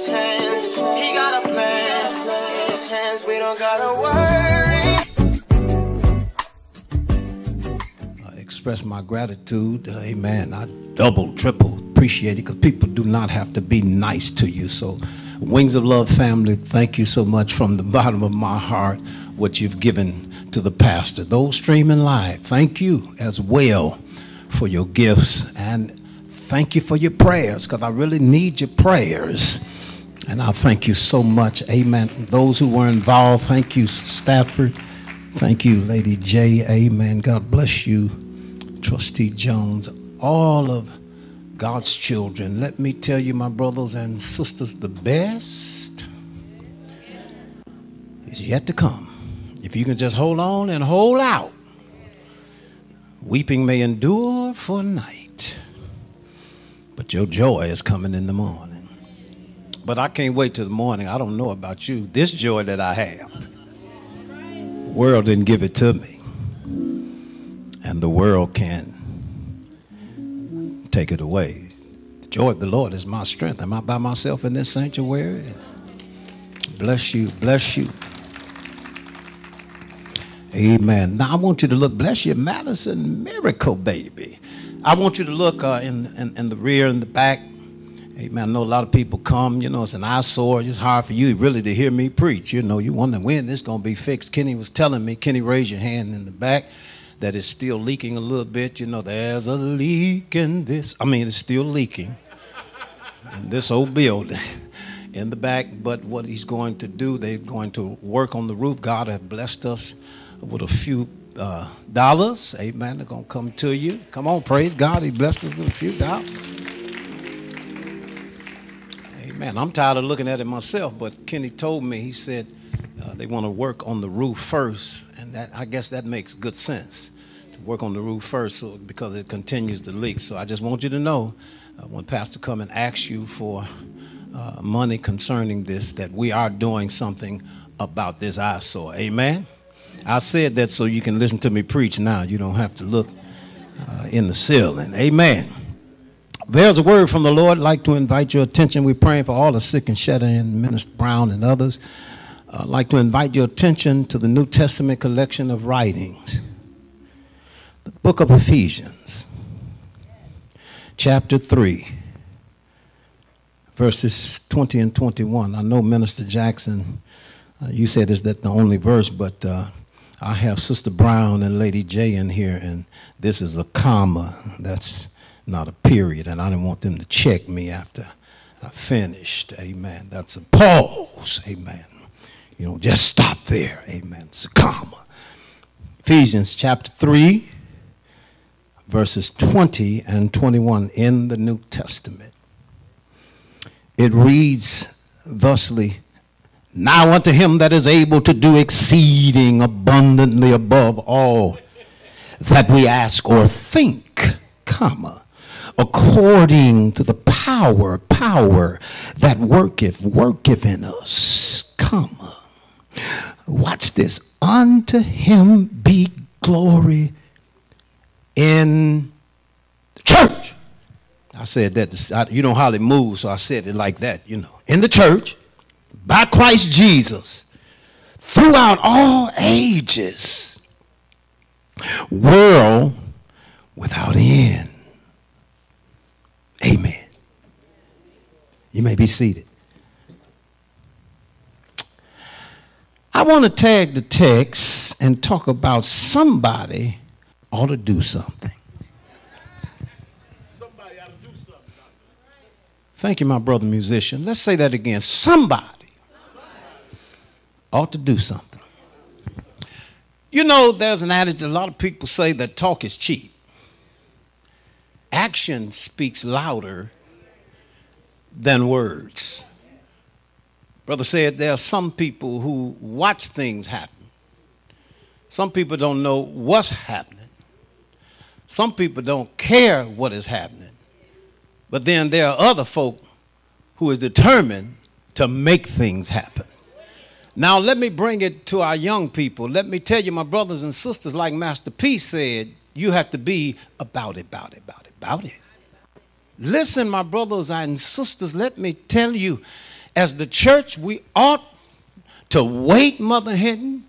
his hands, he got a plan. In his hands, we don't gotta worry. I express my gratitude. Amen. I double, triple appreciate it because people do not have to be nice to you. So, Wings of Love family, thank you so much from the bottom of my heart what you've given to the pastor. Those streaming live, thank you as well for your gifts and thank you for your prayers because I really need your prayers. And I thank you so much. Amen. Those who were involved, thank you, Stafford. Thank you, Lady J. Amen. God bless you, Trustee Jones. All of God's children. Let me tell you, my brothers and sisters, the best is yet to come. If you can just hold on and hold out, weeping may endure for a night, but your joy is coming in the morning. But I can't wait till the morning. I don't know about you. This joy that I have, the world didn't give it to me, and the world can take it away. The joy of the Lord is my strength. Am I by myself in this sanctuary? Bless you, bless you. Amen. Now I want you to look, bless you, Madison Miracle Baby. I want you to look uh, in, in, in the rear and the back. Amen. I know a lot of people come, you know, it's an eyesore. It's hard for you really to hear me preach. You know, you wonder when this going to be fixed. Kenny was telling me, Kenny, raise your hand in the back that it's still leaking a little bit. You know, there's a leak in this. I mean, it's still leaking in this old building in the back. But what he's going to do, they're going to work on the roof. God has blessed us with a few uh, dollars. Amen. They're going to come to you. Come on, praise God. He blessed us with a few dollars. Amen. I'm tired of looking at it myself, but Kenny told me, he said, uh, they want to work on the roof first, and that I guess that makes good sense to work on the roof first, so, because it continues to leak. So I just want you to know, uh, when Pastor come and asks you for uh, money concerning this, that we are doing something about this eyesore. Amen. I said that so you can listen to me preach now. You don't have to look uh, in the ceiling. Amen. There's a word from the Lord. I'd like to invite your attention. We're praying for all the sick and shed in, Minister Brown and others. I'd like to invite your attention to the New Testament collection of writings, the book of Ephesians, chapter 3, verses 20 and 21. I know Minister Jackson, uh, you said is that the only verse, but uh, I have Sister Brown and Lady J in here, and this is a comma. That's not a period, and I didn't want them to check me after I finished. Amen. That's a pause. Amen. You know, just stop there. Amen. It's a comma. Ephesians chapter 3, verses 20 and 21 in the New Testament. It reads thusly Now unto him that is able to do exceeding abundantly above all that we ask or think, comma, according to the power, power that worketh, worketh in us, comma Watch this. Unto him be glory in the church. I said that. You know how it moves, so I said it like that, you know. In the church, by Christ Jesus, throughout all ages, world without end. Amen. You may be seated. I want to tag the text and talk about somebody ought to do something. Somebody ought to do something. Thank you, my brother musician. Let's say that again. Somebody ought to do something. You know, there's an adage a lot of people say that talk is cheap. Action speaks louder than words. Brother said there are some people who watch things happen. Some people don't know what's happening. Some people don't care what is happening. But then there are other folk who is determined to make things happen. Now let me bring it to our young people. Let me tell you, my brothers and sisters, like Master P said, you have to be about it, about it, about it, about it. Listen, my brothers and sisters, let me tell you, as the church, we ought to wait, Mother Hinton.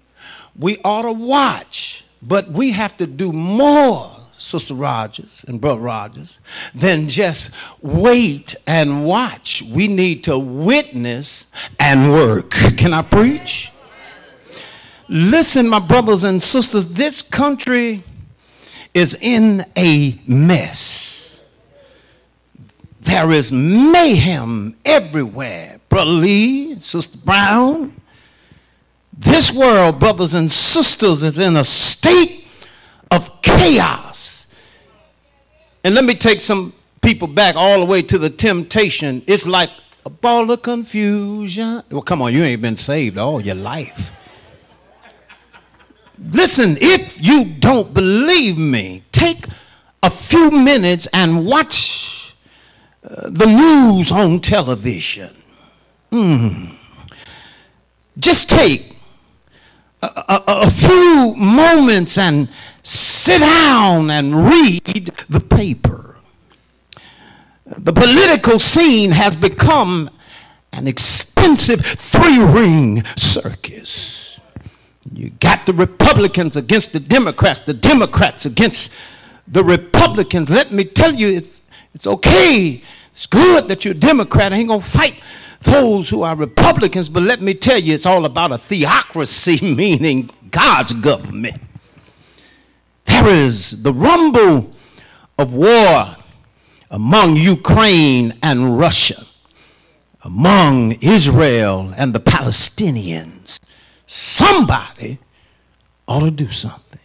We ought to watch, but we have to do more, Sister Rogers and Brother Rogers, than just wait and watch. We need to witness and work. Can I preach? Listen, my brothers and sisters, this country is in a mess. There is mayhem everywhere. Brother Lee, Sister Brown. This world, brothers and sisters, is in a state of chaos. And let me take some people back all the way to the temptation. It's like a ball of confusion. Well, come on, you ain't been saved all your life. Listen, if you don't believe me, take a few minutes and watch the news on television. Mm. Just take a, a, a few moments and sit down and read the paper. The political scene has become an expensive three ring circus. You got the Republicans against the Democrats, the Democrats against the Republicans. Let me tell you, it's, it's okay. It's good that you're a Democrat. I ain't going to fight those who are Republicans, but let me tell you, it's all about a theocracy, meaning God's government. There is the rumble of war among Ukraine and Russia, among Israel and the Palestinians somebody ought to do something.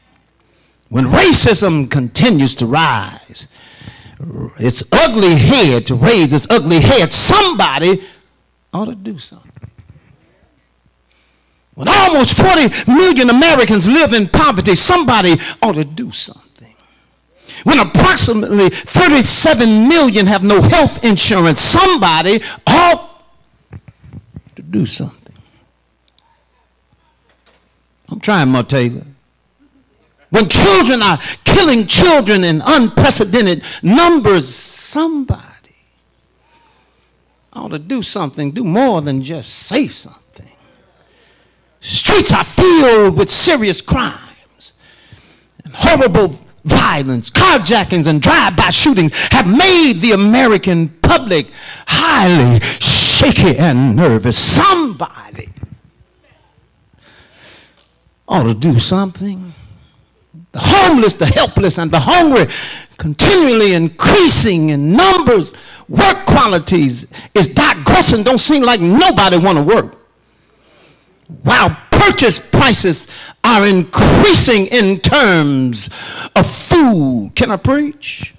When racism continues to rise, its ugly head to raise its ugly head, somebody ought to do something. When almost 40 million Americans live in poverty, somebody ought to do something. When approximately 37 million have no health insurance, somebody ought to do something. I'm trying, Mo Taylor. When children are killing children in unprecedented numbers, somebody ought to do something, do more than just say something. Streets are filled with serious crimes and horrible violence, carjackings, and drive-by shootings have made the American public highly shaky and nervous. Somebody ought to do something. The homeless, the helpless, and the hungry continually increasing in numbers. Work qualities is digressing. Don't seem like nobody want to work. While purchase prices are increasing in terms of food. Can I preach?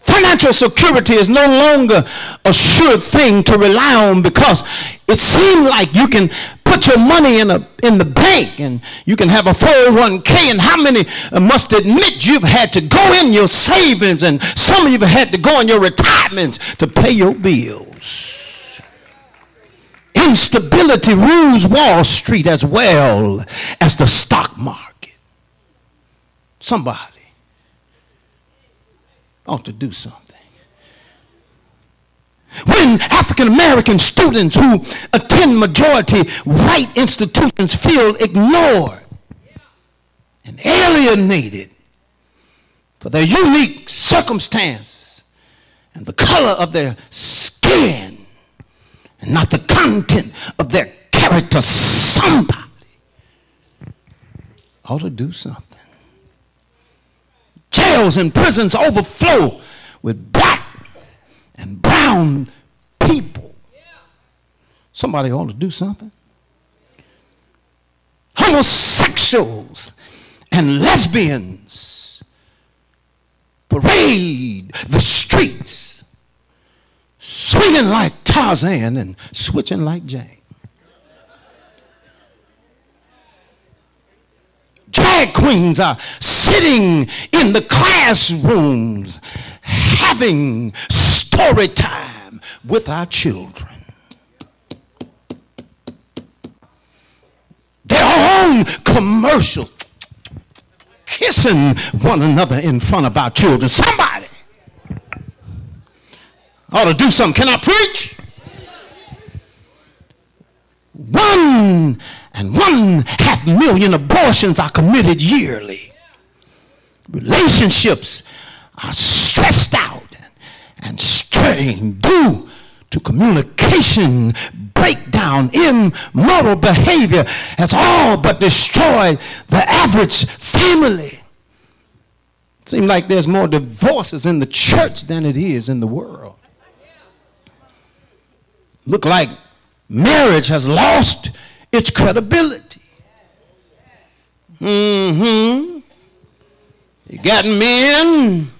Financial security is no longer a sure thing to rely on because it seems like you can put your money in, a, in the bank and you can have a 401k and how many must admit you've had to go in your savings and some of you have had to go in your retirements to pay your bills. Instability rules Wall Street as well as the stock market. Somebody ought to do something. When African American students who attend majority white institutions feel ignored and alienated for their unique circumstance and the color of their skin and not the content of their character, somebody ought to do something. Jails and prisons overflow with black and brown people. Somebody ought to do something. Homosexuals and lesbians parade the streets, swinging like Tarzan and switching like Jane. Drag queens are sitting in the classrooms having story time with our children. Their own commercials, kissing one another in front of our children. Somebody ought to do something. Can I preach? one and one half million abortions are committed yearly. Relationships are stressed out and due to communication breakdown, immoral behavior has all but destroyed the average family. It seems like there's more divorces in the church than it is in the world. Look like marriage has lost its credibility. Mm-hmm. You got men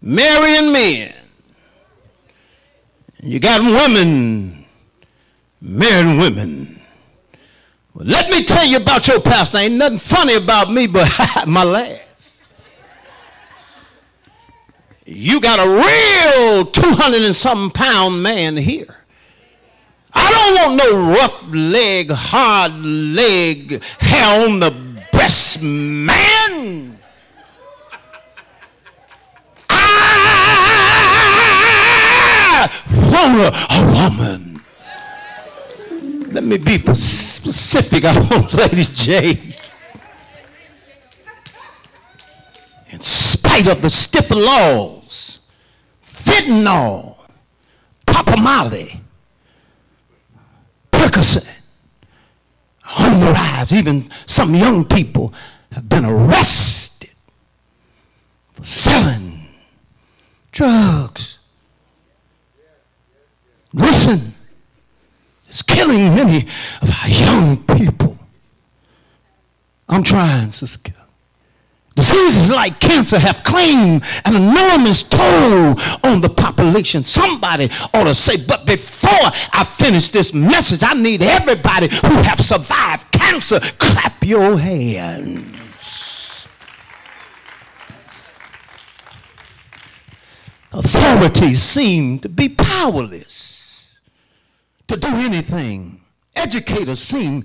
marrying men. You got women marrying women. Well, let me tell you about your pastor. Ain't nothing funny about me but my laugh. You got a real 200 and something pound man here. I don't want no rough leg, hard leg, hair on the breast man. Want a woman. Let me be specific. I want Lady J. In spite of the stiff laws, fentanyl, Papa Molly, Percocet, on the rise. Even some young people have been arrested for selling drugs. Listen, it's killing many of our young people. I'm trying, Sister Kelly. Diseases like cancer have claimed an enormous toll on the population. Somebody ought to say, but before I finish this message, I need everybody who have survived cancer, clap your hands. Authorities seem to be powerless to do anything. Educators seem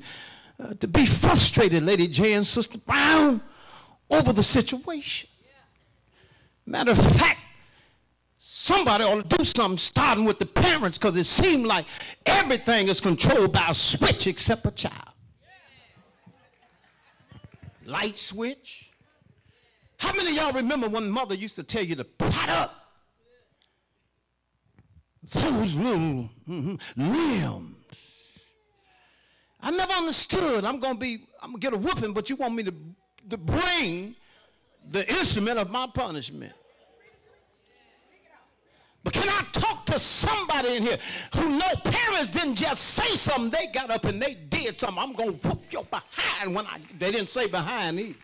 uh, to be frustrated, Lady J and Sister Brown over the situation. Matter of fact, somebody ought to do something starting with the parents because it seems like everything is controlled by a switch except a child. Light switch. How many of y'all remember when mother used to tell you to pat up those little mm-hmm, limbs? I never understood. I'm gonna be, I'm gonna get a whooping, but you want me to to bring the instrument of my punishment. But can I talk to somebody in here who know parents didn't just say something, they got up and they did something. I'm to whoop your behind when I, they didn't say behind either.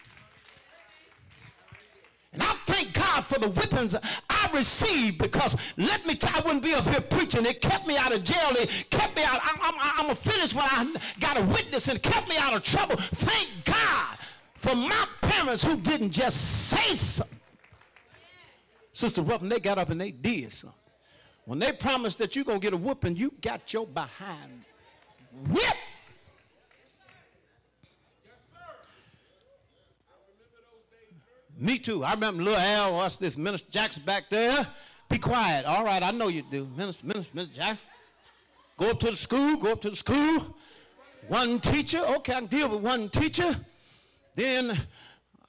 And I thank God for the whippings I received because let me tell I wouldn't be up here preaching. It kept me out of jail. It kept me out. I'm, I'm a finish when I got a witness and kept me out of trouble. Thank God for my parents who didn't just say something. Sister Ruffin, they got up and they did something. When they promised that you're going to get a whooping, you got your behind whipped. Me too. I remember little Al, watch this Minister Jackson back there. Be quiet. All right, I know you do. Minister, Minister, Minister Jackson. Go up to the school, go up to the school. One teacher, okay, I can deal with one teacher. Then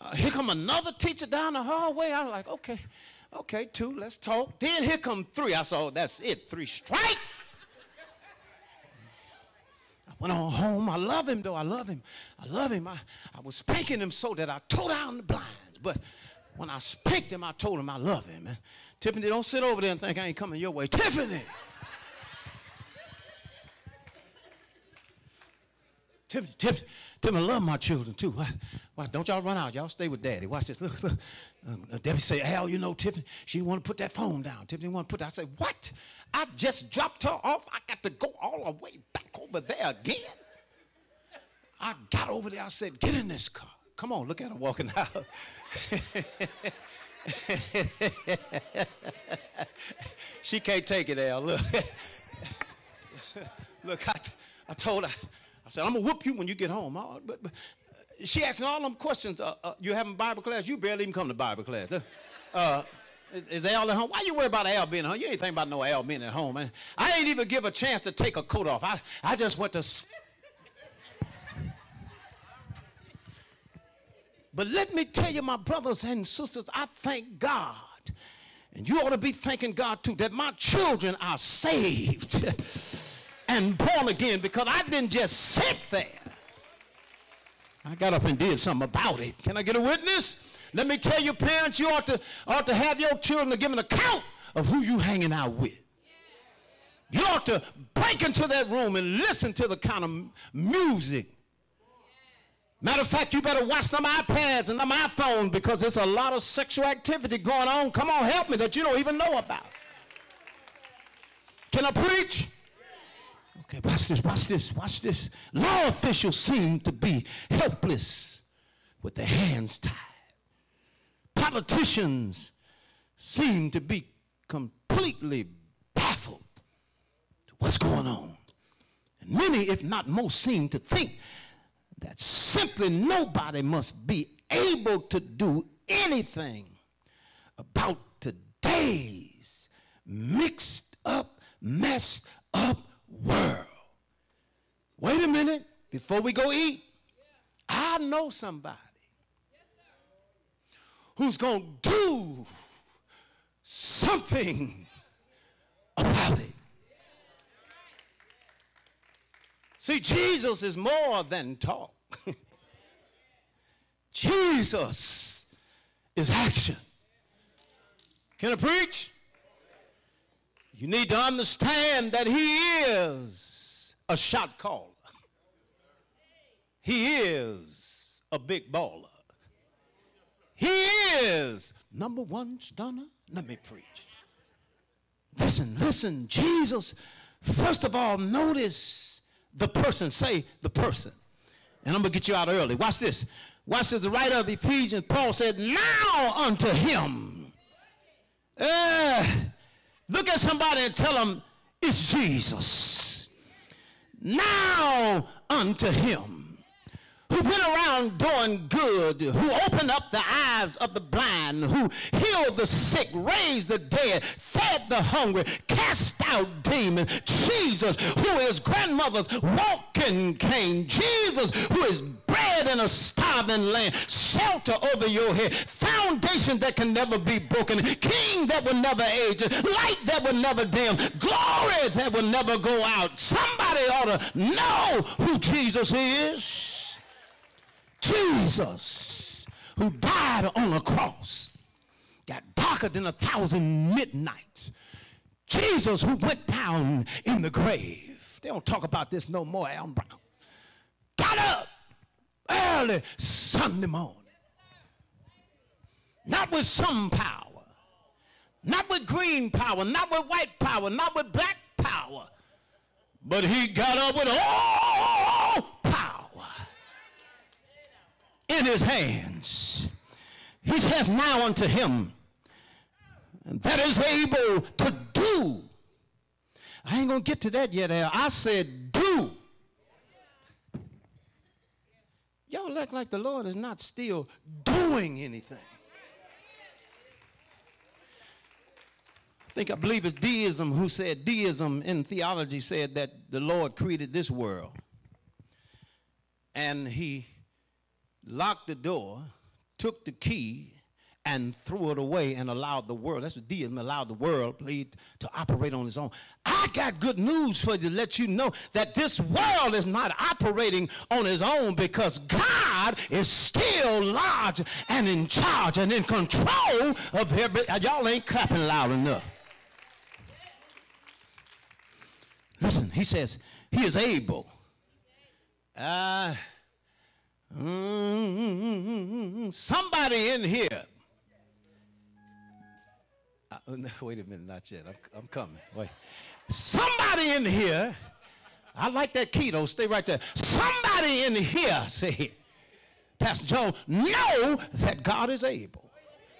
uh, here come another teacher down the hallway. I was like, okay, okay, two, let's talk. Then here come three. I saw, that's it, three strikes. I went on home. I love him, though. I love him. I love him. I, I was spanking him so that I tore down the But when I spanked him, I told him I love him. And Tiffany, don't sit over there and think I ain't coming your way. Tiffany! Tiffany, Tiffany, Tiffany, I love my children too. Why, why don't y'all run out? Y'all stay with daddy. Watch this. Look, look. Uh, Debbie say, Al, you know, Tiffany, she want to put that phone down. Tiffany want to put that. I say, what? I just dropped her off. I got to go all the way back over there again. I got over there. I said, get in this car. Come on, look at her walking out. she can't take it, Al. Look. look, I, I told her, I said, I'm going to whoop you when you get home. But, but, she asking all them questions. Uh, uh, you having Bible class? You barely even come to Bible class. Uh, is Al at home? Why you worry about Al being at home? You ain't think about no Al being at home, man. I ain't even give a chance to take a coat off. I, I just went to But let me tell you, my brothers and sisters, I thank God. And you ought to be thanking God too that my children are saved and born again because I didn't just sit there. I got up and did something about it. Can I get a witness? Let me tell you, parents, you ought to, ought to have your children to give an account of who you hanging out with. You ought to break into that room and listen to the kind of music. Matter of fact, you better watch them iPads and them iPhones because there's a lot of sexual activity going on. Come on, help me that you don't even know about. Can I preach? Okay, watch this, watch this, watch this. Law officials seem to be helpless with their hands tied. Politicians seem to be completely baffled to what's going on. And many, if not most, seem to think that simply nobody must be able to do anything about today's mixed up, messed up world. Wait a minute before we go eat. I know somebody who's going to do something about it. See, Jesus is more than talk. Jesus is action. Can I preach? You need to understand that he is a shot caller. He is a big baller. He is number one stunner. Let me preach. Listen, listen, Jesus, first of all, notice the person. Say the person. And I'm going to get you out early. Watch this. Watch this. The writer of Ephesians, Paul said, Now unto him. Uh, look at somebody and tell them, It's Jesus. Now unto him who went around doing good, who opened up the eyes of the blind, who healed the sick, raised the dead, fed the hungry, cast out demons. Jesus, who is grandmother's walking cane. Jesus, who is bread in a starving land, shelter over your head, foundation that can never be broken, king that will never age, light that will never dim, glory that will never go out. Somebody ought to know who Jesus is. Jesus, who died on a cross, got darker than a thousand midnights. Jesus, who went down in the grave. They don't talk about this no more, Al Brown. Got up early Sunday morning. Not with some power, not with green power, not with white power, not with black power, but he got up with all in his hands. He says, Now unto him that is able to do. I ain't going to get to that yet, Al. I said, Do. Y'all act like the Lord is not still doing anything. I think I believe it's deism who said, deism in theology said that the Lord created this world. And he locked the door, took the key, and threw it away and allowed the world, that's what deism allowed the world to operate on its own. I got good news for you to let you know that this world is not operating on its own because God is still large and in charge and in control of every, y'all ain't clapping loud enough. Listen, he says, he is able. Uh, Mm, somebody in here. Uh, wait a minute, not yet. I'm, I'm coming. Wait. Somebody in here. I like that keto. Stay right there. Somebody in here, say, Pastor Joe, know that God is able.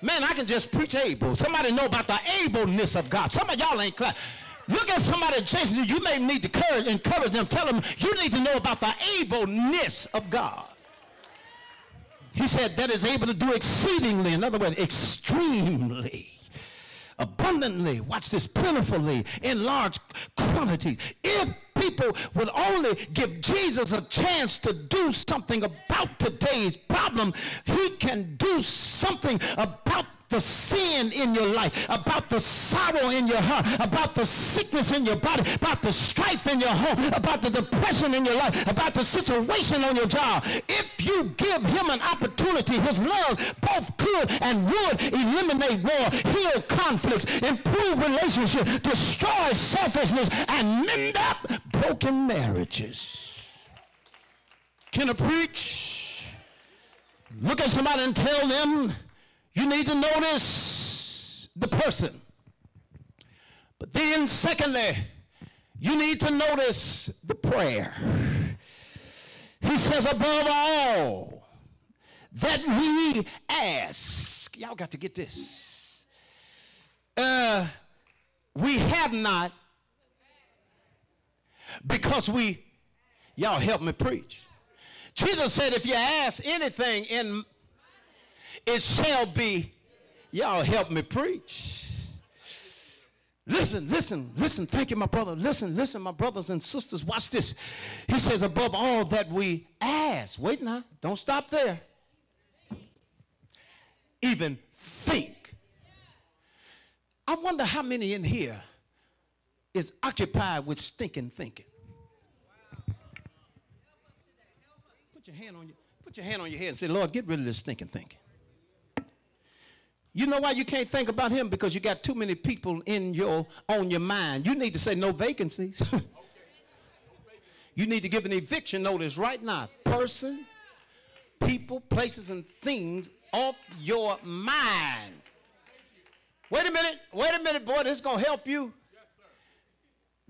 Man, I can just preach able. Somebody know about the ableness of God. Some of y'all ain't. Look at somebody chasing you. You may need to encourage them. Tell them you need to know about the ableness of God. He said that is able to do exceedingly, in other words, extremely, abundantly, watch this, plentifully, in large quantities. If people would only give Jesus a chance to do something about today's problem, he can do something about the sin in your life, about the sorrow in your heart, about the sickness in your body, about the strife in your home, about the depression in your life, about the situation on your job. If you give him an opportunity, his love both could and would eliminate war, heal conflicts, improve relationships, destroy selfishness, and mend up broken marriages. Can I preach? Look at somebody and tell them you need to notice the person. But then, secondly, you need to notice the prayer. He says, above all that we ask, y'all got to get this. Uh, we have not because we, y'all help me preach. Jesus said, if you ask anything in it shall be. Y'all help me preach. Listen, listen, listen. Thank you, my brother. Listen, listen, my brothers and sisters. Watch this. He says, above all that we ask. Wait now. Don't stop there. Even think. I wonder how many in here is occupied with stinking thinking. Put your hand on your, put your hand on your head and say, Lord, get rid of this stinking thinking. You know why you can't think about him? Because you got too many people in your on your mind. You need to say no vacancies. you need to give an eviction notice right now. Person, people, places, and things off your mind. Wait a minute. Wait a minute, boy. This is going to help you.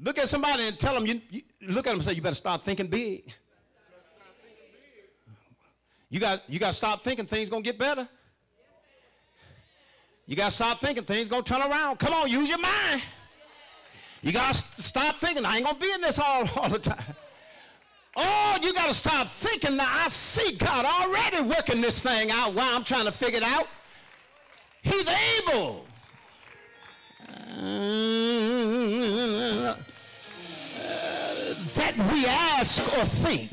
Look at somebody and tell them, you, you, look at them and say, you better start thinking big. You got, you got to stop thinking things going to get better. You got to stop thinking things going to turn around. Come on, use your mind. You got to stop thinking, I ain't going to be in this all, all the time. Oh, you got to stop thinking now. I see God already working this thing out while I'm trying to figure it out. He's able. Uh, that we ask or think.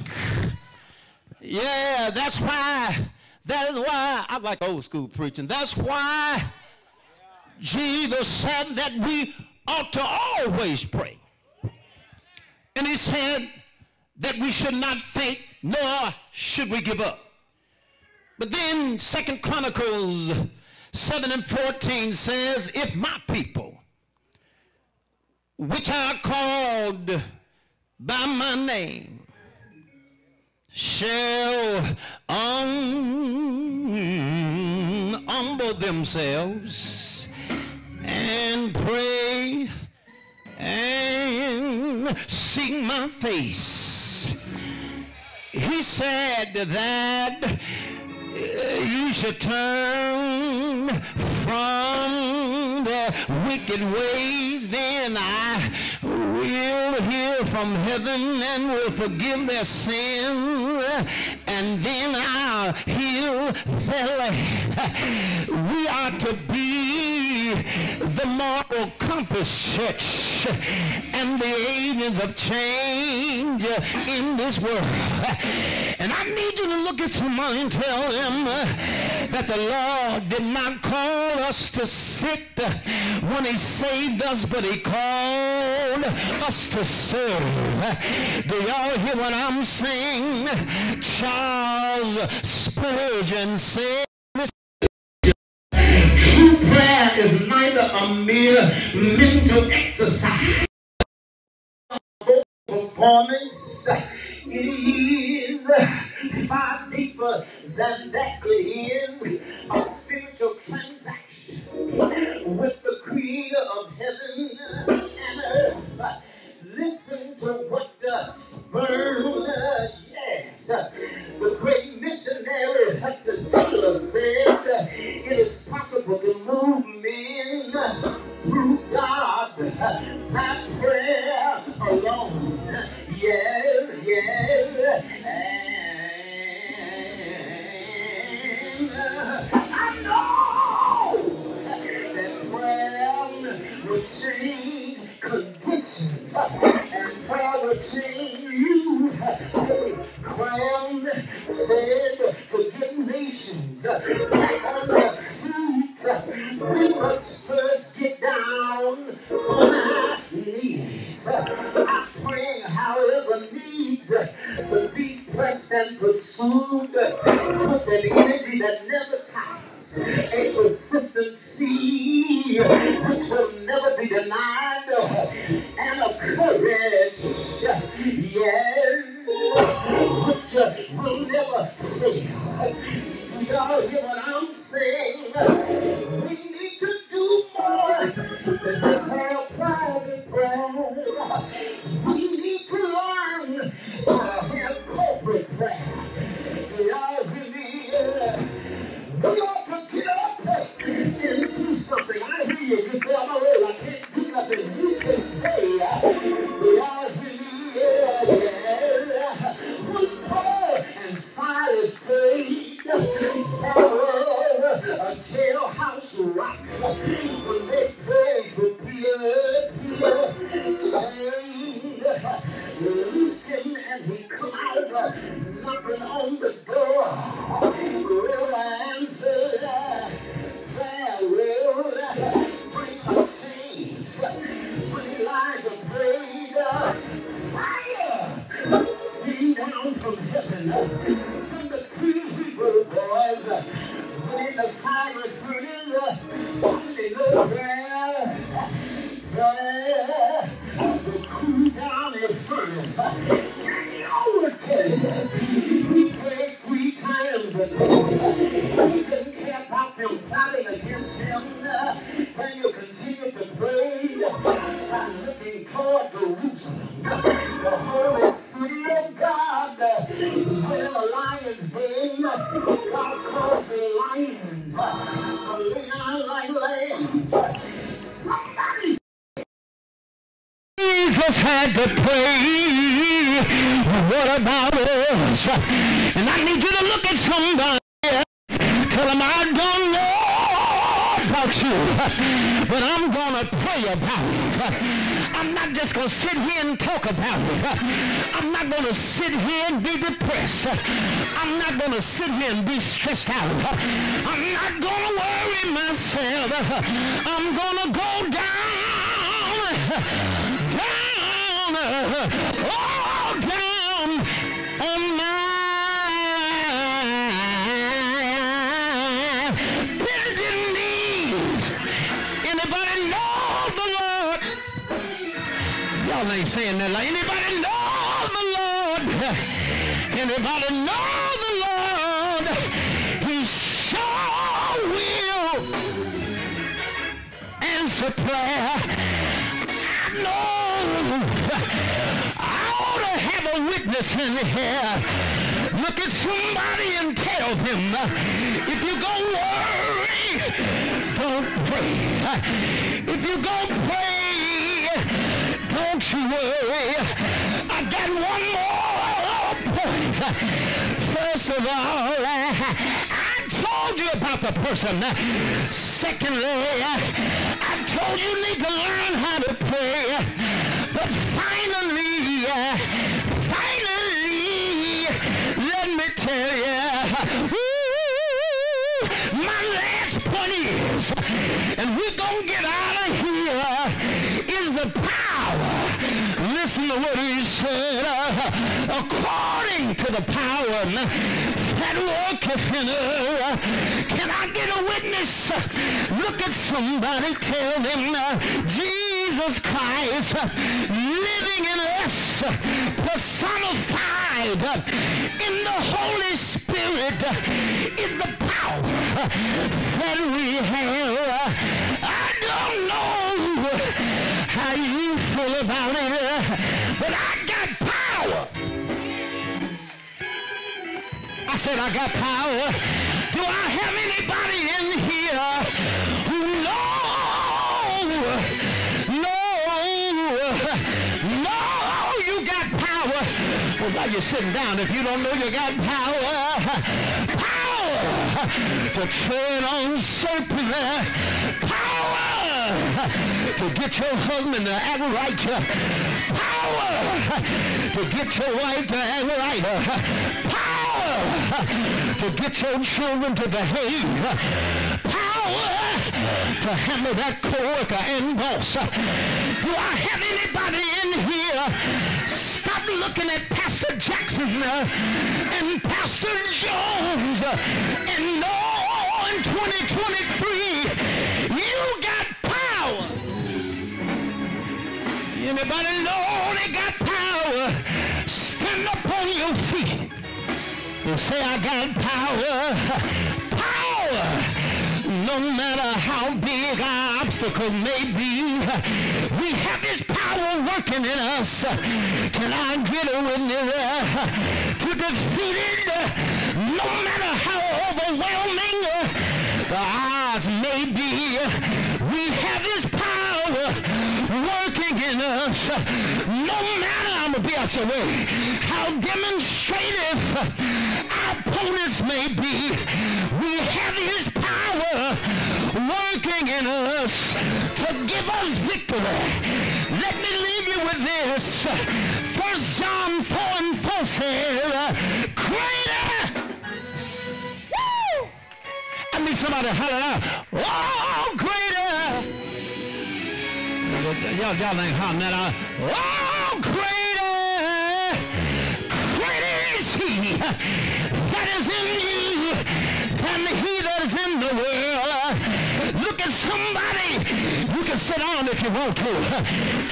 Yeah, that's why. That is why I like old school preaching. That's why Jesus said that we ought to always pray. And he said that we should not faint, nor should we give up. But then Second Chronicles 7 and 14 says, if my people, which are called by my name, shall um, humble themselves and pray and seek my face. He said that uh, you should turn from the wicked ways, then I will hear from heaven and will forgive their sin, and then I'll heal their land. We are to be the moral compass church and the agents of change in this world. And I need you to look at someone and tell them uh, that the Lord did not call us to sit uh, when he saved us, but he called us to serve. Uh, do y'all hear what I'm saying? Charles Spurgeon said, True prayer is neither a mere mental exercise performance. Is far deeper than that. It is a spiritual transaction with the creator of heaven and earth. Listen to what the Vern, yes, the great missionary Hudson Taylor said. It is possible to move men through God by prayer alone yeah, yeah. And I know that prayer will change conditions and prayer will change you. Crown said to get nations. We must first get down on our knees praying, however, needs to be pressed and pursued. With an energy that never tires, a persistency which will never be denied, sit here and be stressed out. I'm not going to worry myself. I'm going to go down down, all down on my bending knees. Anybody know the Lord? Y'all ain't saying that. Like anybody know the Lord? Anybody know answer prayer. I know I ought to have a witness in here. Look at somebody and tell them, if you go worry, don't pray. If you go pray, don't you worry. I got one more point. First of all, I told you about the person. Secondly, You need to learn how to pray. But finally, finally, let me tell you, my last point is, and we're going to get out of here, is the power. Listen to what he said. uh, according to the power that worketh in us. Can I get a witness? Look at somebody, tell them uh, Jesus Christ uh, living in us, personified in the Holy Spirit is the power that we have. I don't know how you feel about it, but I got power. I said I got power. Do I have anybody in here who know, know, know you got power? Well, while you're sitting down, if you don't know you got power, power to tread on serpent, power to get your husband to act right, power to get your wife to act right, power to get your children to behave, power to handle that co-worker and boss. Do I have anybody in here? Stop looking at Pastor Jackson uh, and Pastor Jones uh, and know in 2023 you got power. Anybody know they got power? Stand up on your feet say, I got power. Power. No matter how big our obstacle may be, we have his power working in us. Can I get a witness to defeat it? No matter how overwhelming the odds may be, we have his power working in us. No matter, I'm going to be out your way, how demonstrative opponents may be, we have his power working in us to give us victory. Let me leave you with this. First John 4 and 4 says, greater. Woo! I need somebody to holler out, oh, greater. Y'all, y'all ain't hollering that out. Oh, greater, greater is he in you than he that is in the world. Look at somebody. You can sit down if you want to.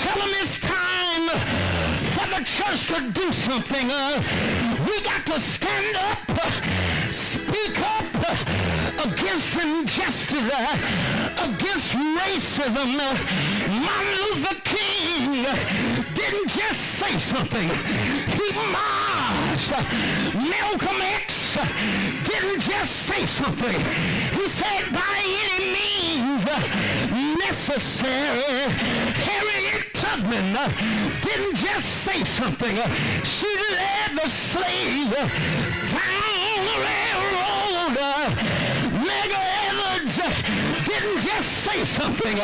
Tell them it's time for the church to do something. We got to stand up, speak up against injustice, against racism. Martin Luther King didn't just say something. He marched. Malcolm X didn't just say something. He said by any means necessary. Harriet Tubman didn't just say something. She led the slave down the railroad. Medgar Evers didn't just say something.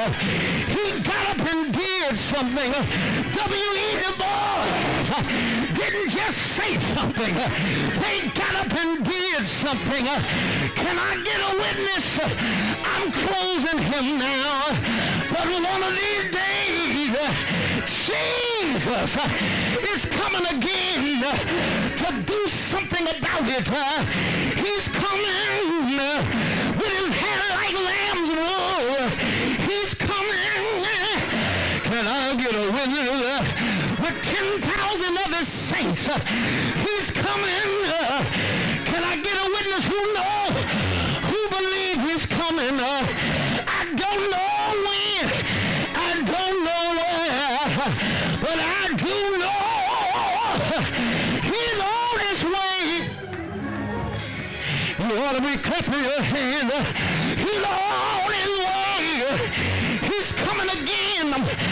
He got up and did something. W.E. Du Bois didn't just say something. They got up and did something. Can I get a witness? I'm closing him now. But one of these days, Jesus is coming again to do something about it. He's coming with his 10,000 of his saints. Uh, he's coming. Uh, can I get a witness who know? Who believe he's coming? Uh? I don't know when. I don't know where. But I do know he's on his way. You ought to be clapping your hand. He's on his way. He's coming again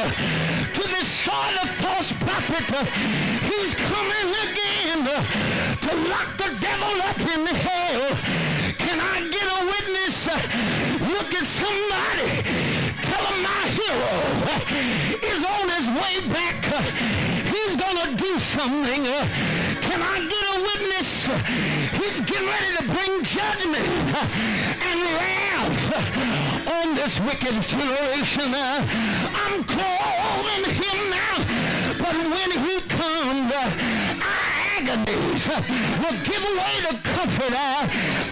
to destroy the false prophet. Uh, he's coming again uh, to lock the devil up in hell. Can I get a witness? Uh, look at somebody. Tell him my hero is on his way back. He's going to do something. Can I get a witness? He's getting ready to bring judgment and wrath on this wicked generation. Uh, I'm calling him now. But when he comes, our agonies will give way to comfort. Uh,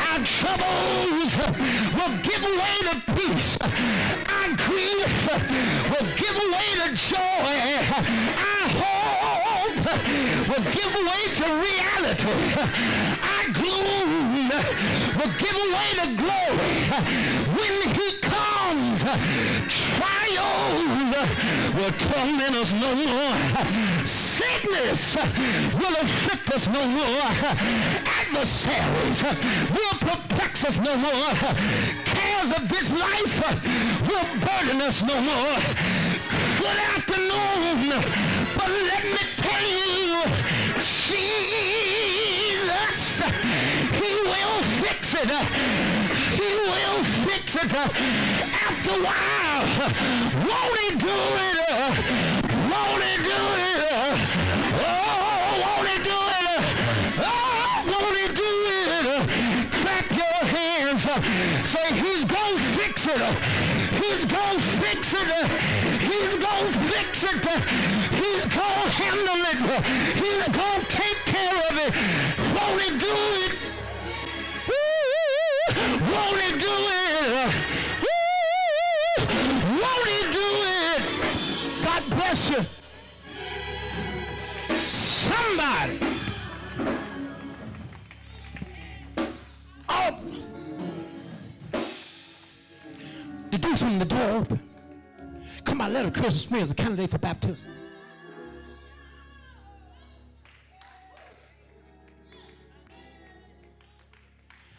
our troubles will give way to peace. Our grief will give way to joy. Our hope will give way to reality. Our gloom will give way to glory. When he comes, trials will torment us no more. Sickness will afflict us no more. Adversaries will perplex us no more. Cares of this life will burden us no more. Good afternoon, but let me tell you, Jesus, he will fix it. He will fix it a while. Won't he do it? Won't he do it? Oh, won't he do it? Oh, won't he do it? Clap your hands. Say, he's going to fix it. He's going to fix it. He's going to fix it. He's going to handle it. He's going to take care of it. Won't he do it? Woo! Won't he do it? Bless. Somebody. Oh. To do something, the door open. Come on, let her Christmas Smith as a candidate for baptism.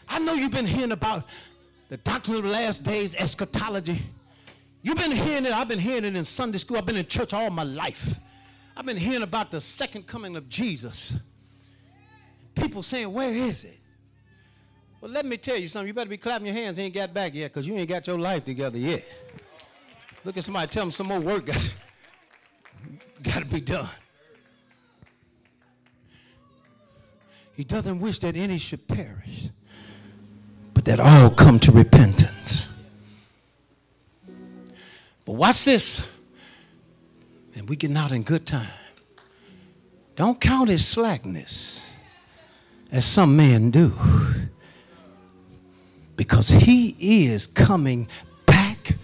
I know you've been hearing about the doctrine of the last days, eschatology. You've been hearing it. I've been hearing it in Sunday school. I've been in church all my life. I've been hearing about the second coming of Jesus. People saying, Where is it? Well, let me tell you something. You better be clapping your hands. Ain't got back yet because you ain't got your life together yet. Look at somebody, tell them some more work got to be done. He doesn't wish that any should perish, but that all come to repentance. But watch this. And we getting out in good time. Don't count his slackness, as some men do because he is coming back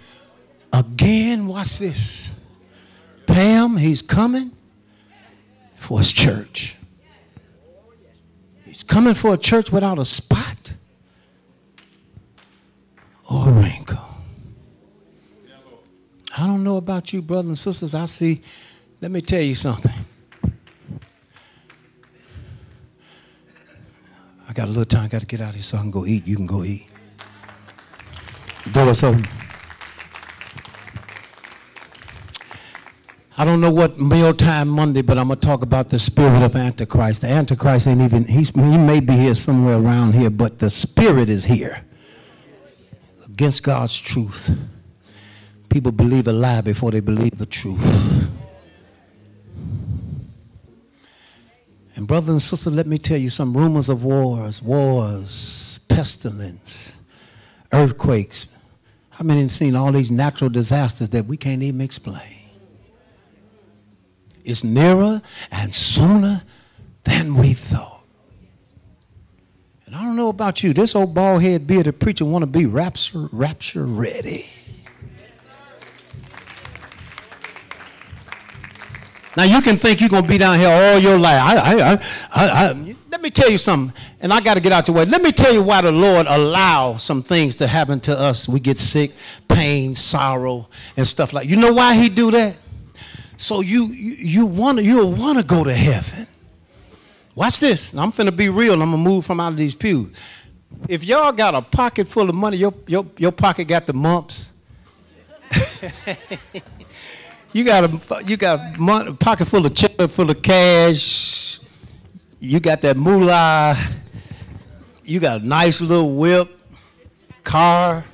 again. Watch this. Pam, he's coming for his church. He's coming for a church without a spot or a wrinkle. I don't know about you, brothers and sisters. I see, let me tell you something. I got a little time, I got to get out of here so I can go eat. You can go eat. Do Doors open. I don't know what mealtime Monday, but I'm gonna talk about the spirit of Antichrist. The Antichrist ain't even he's, he may be here somewhere around here, but the spirit is here against God's truth. People believe a lie before they believe the truth. And brothers and sisters, let me tell you some rumors of wars, wars, pestilence, earthquakes. How many have seen all these natural disasters that we can't even explain? It's nearer and sooner than we thought. And I don't know about you, this old bald head bearded preacher want to be rapture, rapture ready. Now you can think you're gonna be down here all your life. I, I, I, I, let me tell you something, and I got to get out your way. Let me tell you why the Lord allows some things to happen to us. We get sick, pain, sorrow, and stuff like. You know why He do that? So you you, you want you'll want to go to heaven. Watch this. I'm finna be real. I'm gonna move from out of these pews. If y'all got a pocket full of money, your your your pocket got the mumps. you got a you got a pocket full of cheddar, full of cash. You got that moolah. You got a nice little whip, car.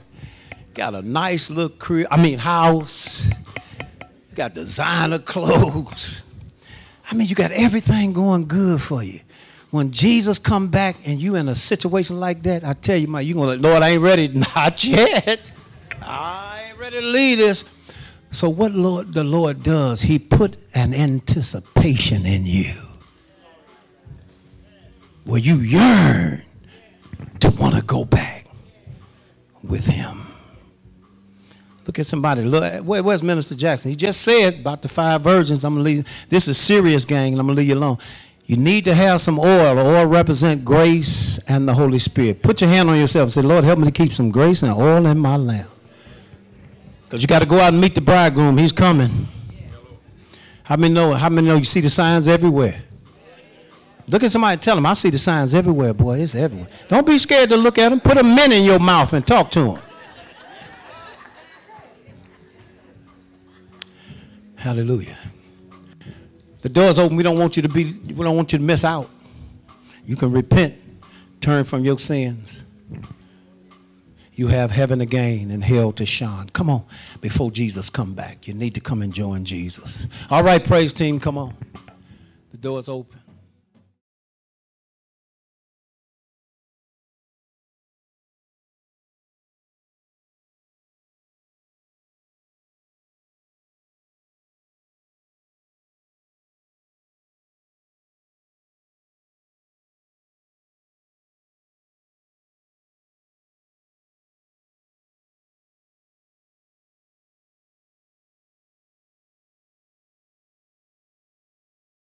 Got a nice little crib. I mean house. You got designer clothes. I mean, you got everything going good for you. When Jesus come back and you in a situation like that, I tell you, my, you gonna like, Lord, I ain't ready. Not yet. I ain't ready to leave this. So what Lord the Lord does, He put an anticipation in you where you yearn to want to go back with Him. Look at somebody. Look, where, where's Minister Jackson? He just said about the five virgins. I'm gonna leave. This is serious, gang, and I'm gonna leave you alone. You need to have some oil. Oil represent grace and the Holy Spirit. Put your hand on yourself and say, Lord, help me to keep some grace and oil in my lamp. Because you got to go out and meet the bridegroom. He's coming. How many know? How many know you see the signs everywhere? Look at somebody tell them, I see the signs everywhere, boy. It's everywhere. Don't be scared to look at them. Put a mint in your mouth and talk to them. Hallelujah. The door's open. We don't want you to be, we don't want you to miss out. You can repent, turn from your sins. You have heaven to gain and hell to shine. Come on, before Jesus come back. You need to come and join Jesus. All right, praise team, come on. The door's open.